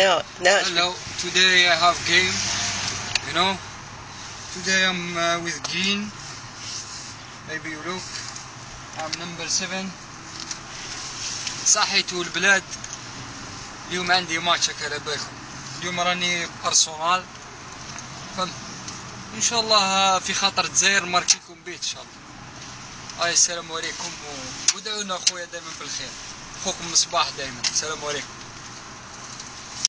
Hello, today I have game, you know. Today I'm uh, with Gene. Maybe you look. I'm number seven. صحيت البلاد اليوم عندي ماتش على بالكم اليوم راني ارسنال فهمت إن شاء الله في خاطر الجزائر ماركيكم بيت إن شاء الله. هاي السلام عليكم. و- ودعونا اخويا دائما بالخير. اخوكم مصباح دائما السلام عليكم.